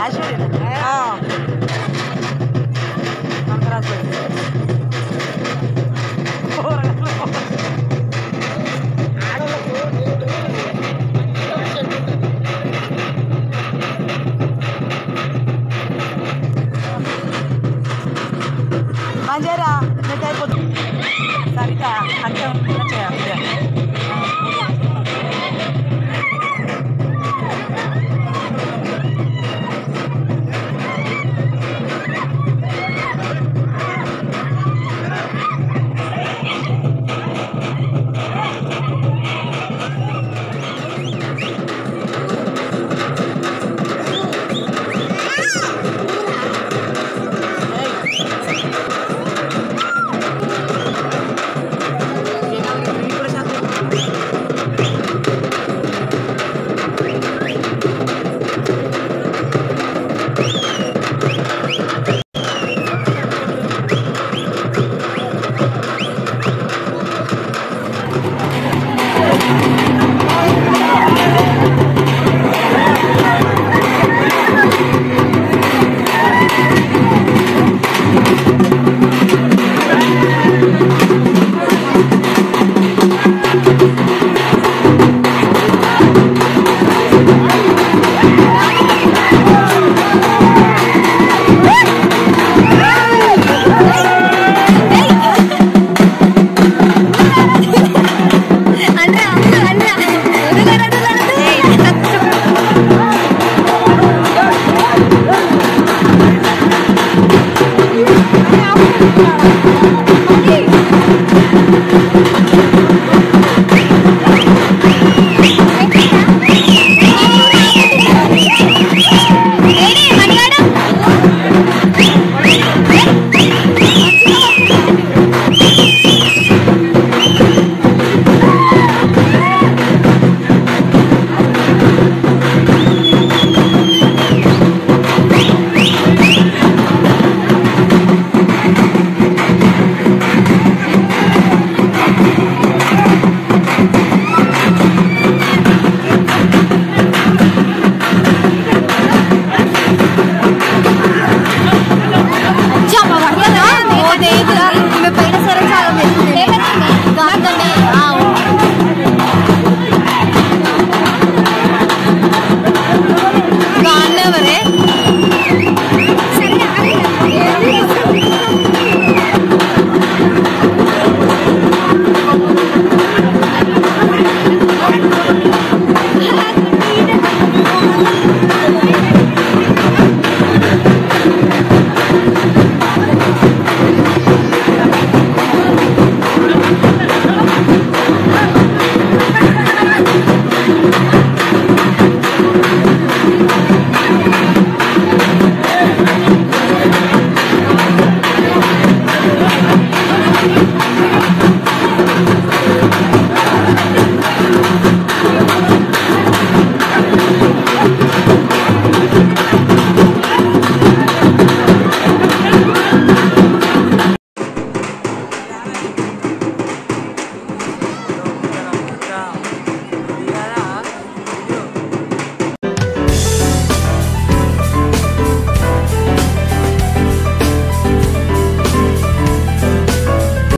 Ajuda. Kita ikut Sarita, ada